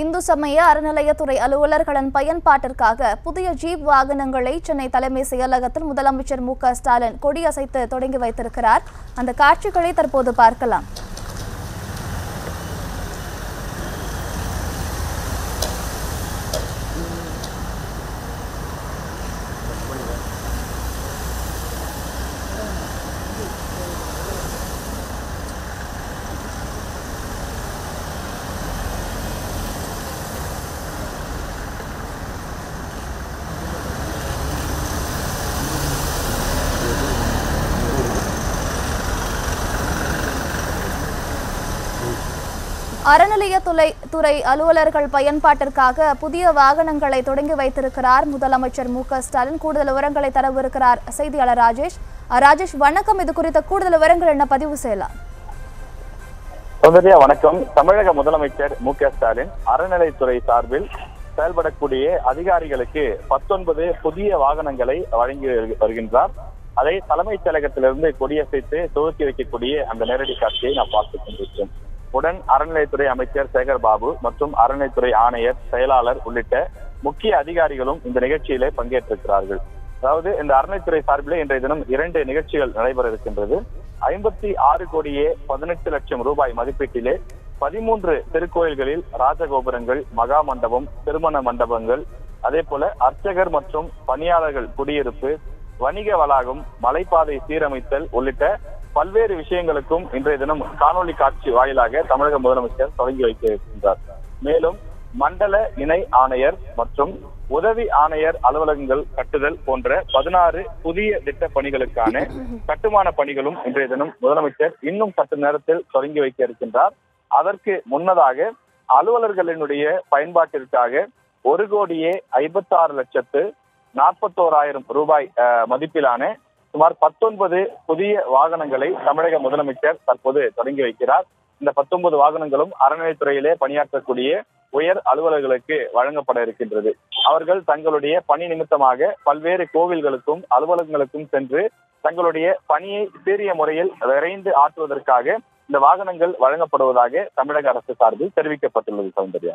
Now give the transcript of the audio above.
இந்து சமய அறநிலையத்துறை அலுவலர்களின் பயன்பாட்டிற்காக புதிய ஜீப் வாகனங்களை சென்னை தலைமை செயலகத்தில் முதலமைச்சர் மு க ஸ்டாலின் கொடியசைத்து தொடங்கி வைத்திருக்கிறார். அந்த காட்சிகளை தற்போது பார்க்கலாம். அறநிலையத்துறை துறை அலுவலர்கள் பயன்பாட்டிற்காக புதிய வாகனங்களை தொடங்கி வைத்திருக்கிறார் முதலமைச்சர் மு ஸ்டாலின். கூடுதல் விவரங்களை தரவிருக்கிறார் செய்தியாளர் ராஜேஷ். ராஜேஷ் வணக்கம். இது குறித்த கூடுதல் விவரங்கள் என்ன? பதிவு செய்யலாம். சௌந்தர்யா வணக்கம். தமிழக முதலமைச்சர் மு ஸ்டாலின் அறநிலைத்துறை சார்பில் செயல்படக்கூடிய அதிகாரிகளுக்கு பத்தொன்பது புதிய வாகனங்களை வழங்கி வருகின்றார். அதை தலைமைச் செயலகத்திலிருந்து கொடியசைத்து துவக்கி வைக்கக்கூடிய அந்த நேரடி காட்சியை நாம் பார்த்துக் கொண்டிருக்கிறோம் உடன் அறநிலையத்துறை அமைச்சர் சேகர் பாபு மற்றும் அறநிலையத்துறை ஆணையர் செயலாளர் உள்ளிட்ட முக்கிய அதிகாரிகளும் இந்த நிகழ்ச்சியிலே பங்கேற்றிருக்கிறார்கள். அதாவது இந்த அறநிலைத்துறை சார்பிலே இன்றைய தினம் இரண்டு நிகழ்ச்சிகள் நடைபெற இருக்கின்றது. ஐம்பத்தி ஆறு கோடியே பதினெட்டு லட்சம் ரூபாய் மதிப்பீட்டிலே பதிமூன்று திருக்கோயில்களில் ராஜகோபுரங்கள் மகா மண்டபம் திருமண மண்டபங்கள் அதே போல அர்ச்சகர் மற்றும் பணியாளர்கள் குடியிருப்பு வணிக வளாகம் மலைப்பாதை சீரமைத்தல் உள்ளிட்ட பல்வேறு விஷயங்களுக்கும் இன்றைய தினம் காணொலி காட்சி வாயிலாக தமிழக முதலமைச்சர் தொடங்கி வைக்க இருக்கின்றார் மேலும் மண்டல இணை ஆணையர் மற்றும் உதவி ஆணையர் அலுவலகங்கள் கட்டுதல் போன்ற பதினாறு புதிய திட்ட பணிகளுக்கான கட்டுமான பணிகளும் இன்றைய தினம் முதலமைச்சர் இன்னும் சற்று நேரத்தில் தொடங்கி வைக்க இருக்கின்றார். அதற்கு முன்னதாக அலுவலர்களினுடைய பயன்பாட்டிற்காக ஒரு கோடியே ஐம்பத்தாறு லட்சத்து நாற்பத்தோராயிரம் ரூபாய் அஹ், மதிப்பிலான சுமார் பத்தொன்பது புதிய வாகனங்களை தமிழக முதலமைச்சர் தற்போது தொடங்கி வைக்கிறார். இந்த பத்தொன்பது வாகனங்களும் அறநிலைத்துறையிலே பணியாற்றக்கூடிய உயர் அலுவலர்களுக்கு வழங்கப்பட இருக்கின்றது. அவர்கள் தங்களுடைய பணி நிமித்தமாக பல்வேறு கோவில்களுக்கும் அலுவலகங்களுக்கும் சென்று தங்களுடைய பணியை சீரிய முறையில் விரைந்து ஆற்றுவதற்காக இந்த வாகனங்கள் வழங்கப்படுவதாக தமிழக அரசு சார்பில் தெரிவிக்கப்பட்டுள்ளது சௌந்தர்யா.